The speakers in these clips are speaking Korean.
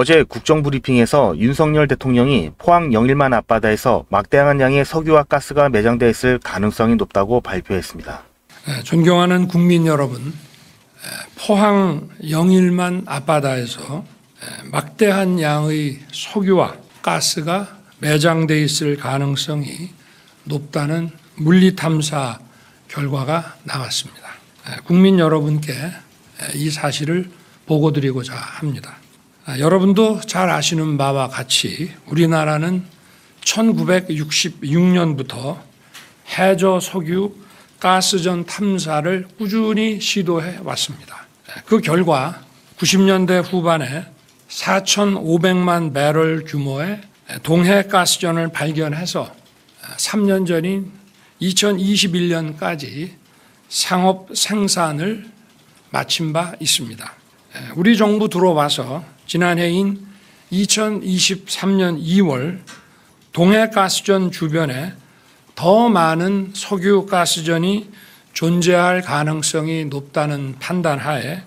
어제 국정브리핑에서 윤석열 대통령이 포항 영일만 앞바다에서 막대한 양의 석유와 가스가 매장되어 있을 가능성이 높다고 발표했습니다. 예, 존경하는 국민 여러분, 예, 포항 영일만 앞바다에서 예, 막대한 양의 석유와 가스가 매장돼 있을 가능성이 높다는 물리 탐사 결과가 나왔습니다. 국민 여러분께 이 사실을 보고드리고자 합니다. 아, 여러분도 잘 아시는 바와 같이 우리나라는 1966년부터 해저 석유 가스전 탐사를 꾸준히 시도해 왔습니다. 그 결과 90년대 후반에 4,500만 배럴 규모의 동해 가스전을 발견해서 3년 전인 2021년까지 상업 생산을 마친 바 있습니다. 우리 정부 들어와서 지난해인 2023년 2월 동해 가스전 주변에 더 많은 석유 가스전이 존재할 가능성이 높다는 판단하에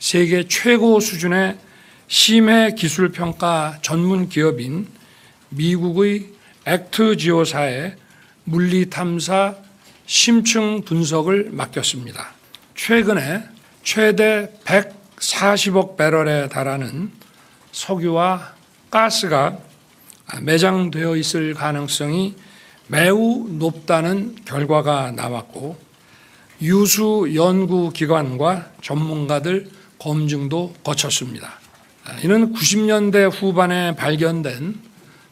세계 최고 수준의 심해 기술 평가 전문 기업인 미국의 액트 지오사에 물리 탐사 심층 분석을 맡겼습니다. 최근에 최대 140억 배럴에 달하는 석유와 가스가 매장되어 있을 가능성이 매우 높다는 결과가 나왔고 유수 연구기관과 전문가들 검증도 거쳤습니다. 이는 90년대 후반에 발견된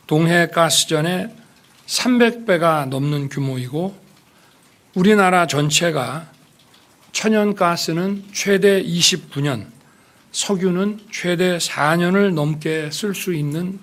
동해 가스전의 300배가 넘는 규모이고 우리나라 전체가 천연가스는 최대 29년, 석유는 최대 4년을 넘게 쓸 수 있는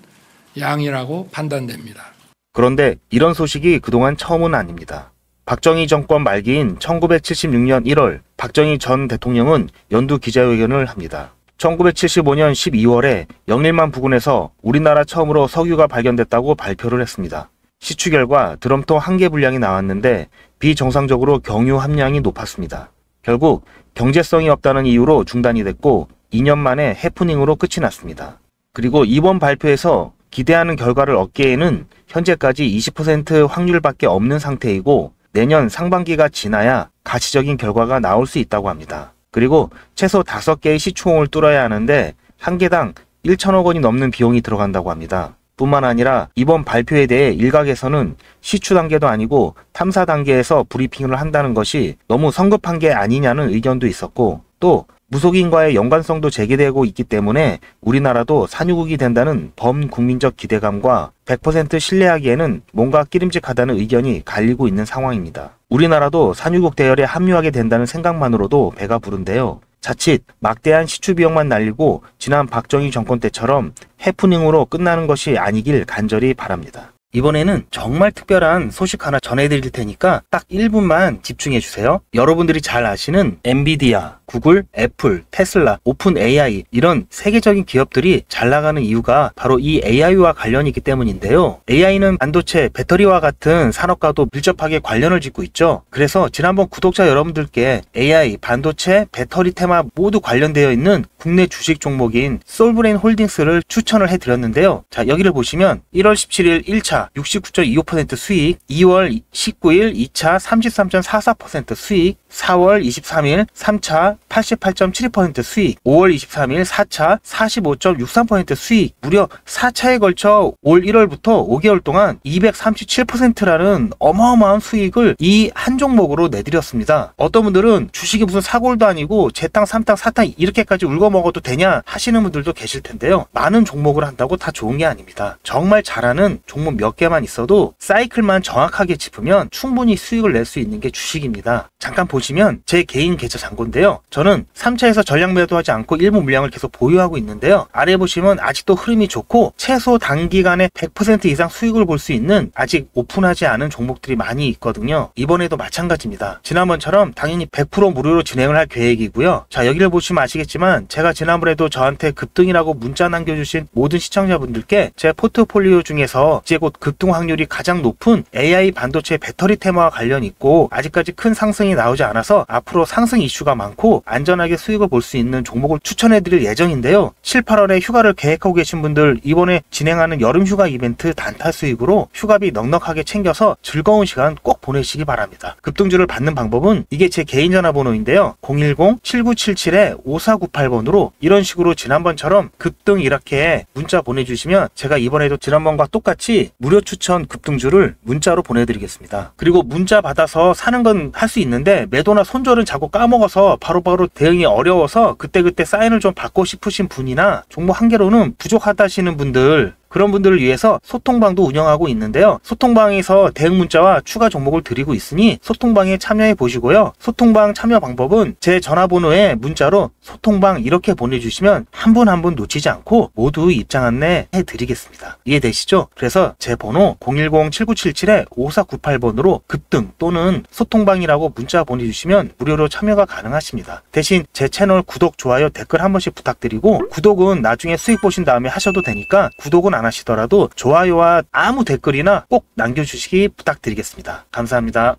양이라고 판단됩니다. 그런데 이런 소식이 그동안 처음은 아닙니다. 박정희 정권 말기인 1976년 1월 박정희 전 대통령은 연두 기자회견을 합니다. 1975년 12월에 영일만 부근에서 우리나라 처음으로 석유가 발견됐다고 발표를 했습니다. 시추 결과 드럼통 한 개 분량이 나왔는데 비정상적으로 경유 함량이 높았습니다. 결국 경제성이 없다는 이유로 중단이 됐고 2년 만에 해프닝으로 끝이 났습니다. 그리고 이번 발표에서 기대하는 결과를 얻기에는 현재까지 20% 확률밖에 없는 상태이고 내년 상반기가 지나야 가치적인 결과가 나올 수 있다고 합니다. 그리고 최소 5개의 시추홍을 뚫어야 하는데 한 개당 1천억 원이 넘는 비용이 들어간다고 합니다. 뿐만 아니라 이번 발표에 대해 일각에서는 시추 단계도 아니고 탐사 단계에서 브리핑을 한다는 것이 너무 성급한 게 아니냐는 의견도 있었고 또 무속인과의 연관성도 제기되고 있기 때문에 우리나라도 산유국이 된다는 범국민적 기대감과 100% 신뢰하기에는 뭔가 끼림직하다는 의견이 갈리고 있는 상황입니다. 우리나라도 산유국 대열에 합류하게 된다는 생각만으로도 배가 부른데요. 자칫 막대한 시추 비용만 날리고 지난 박정희 정권 때처럼 해프닝으로 끝나는 것이 아니길 간절히 바랍니다. 이번에는 정말 특별한 소식 하나 전해드릴 테니까 딱 1분만 집중해 주세요. 여러분들이 잘 아시는 엔비디아, 구글, 애플, 테슬라, 오픈 AI 이런 세계적인 기업들이 잘 나가는 이유가 바로 이 AI와 관련이 있기 때문인데요. AI는 반도체, 배터리와 같은 산업과도 밀접하게 관련을 짓고 있죠. 그래서 지난번 구독자 여러분들께 AI, 반도체, 배터리 테마 모두 관련되어 있는 국내 주식 종목인 솔브레인 홀딩스를 추천을 해드렸는데요. 자 여기를 보시면 1월 17일 1차 69.25% 수익, 2월 19일 2차 33.44% 수익, 4월 23일 3차 88.72% 수익, 5월 23일 4차 45.63% 수익, 무려 4차에 걸쳐 올 1월부터 5개월 동안 237%라는 어마어마한 수익을 이 한 종목으로 내드렸습니다. 어떤 분들은 주식이 무슨 사골도 아니고 제땅, 삼땅, 사땅 이렇게까지 울고 먹어도 되냐 하시는 분들도 계실 텐데요. 많은 종목을 한다고 다 좋은 게 아닙니다. 정말 잘하는 종목 몇 개만 있어도 사이클만 정확하게 짚으면 충분히 수익을 낼 수 있는 게 주식입니다. 잠깐 보시면 제 개인 계좌 잔고인데요. 저는 3차에서 전량 매도하지 않고 일부 물량을 계속 보유하고 있는데요. 아래 보시면 아직도 흐름이 좋고 최소 단기간에 100% 이상 수익을 볼 수 있는 아직 오픈하지 않은 종목들이 많이 있거든요. 이번에도 마찬가지입니다. 지난번처럼 당연히 100% 무료로 진행을 할 계획이고요. 자 여기를 보시면 아시겠지만 제가 지난번에도 저한테 급등이라고 문자 남겨주신 모든 시청자분들께 제 포트폴리오 중에서 이제 곧 급등 확률이 가장 높은 AI 반도체 배터리 테마와 관련 있고 아직까지 큰 상승이 나오지 않아서 앞으로 상승 이슈가 많고 안전하게 수익을 볼 수 있는 종목을 추천해 드릴 예정인데요. 7, 8월에 휴가를 계획하고 계신 분들 이번에 진행하는 여름 휴가 이벤트 단타 수익으로 휴가비 넉넉하게 챙겨서 즐거운 시간 꼭 보내시기 바랍니다. 급등주를 받는 방법은 이게 제 개인 전화번호인데요. 010-7977-5498번으로 이런 식으로 지난번처럼 급등 이렇게 문자 보내주시면 제가 이번에도 지난번과 똑같이 무료 추천 급등주를 문자로 보내드리겠습니다. 그리고 문자 받아서 사는 건 할 수 있는데 매도나 손절은 자꾸 까먹어서 바로바로 대응이 어려워서 그때그때 사인을 좀 받고 싶으신 분이나 종목 한 개로는 부족하다 하시는 분들 그런 분들을 위해서 소통방도 운영하고 있는데요. 소통방에서 대응 문자와 추가 종목을 드리고 있으니 소통방에 참여해 보시고요. 소통방 참여 방법은 제 전화번호에 문자로 소통방 이렇게 보내주시면 한 분 한 분 놓치지 않고 모두 입장 안내 해드리겠습니다. 이해되시죠? 그래서 제 번호 010-7977-5498번으로 급등 또는 소통방이라고 문자 보내주시면 무료로 참여가 가능하십니다. 대신 제 채널 구독, 좋아요, 댓글 한 번씩 부탁드리고 구독은 나중에 수익 보신 다음에 하셔도 되니까 구독은 안 하시더라도 좋아요와 아무 댓글이나 꼭 남겨주시기 부탁드리겠습니다. 감사합니다.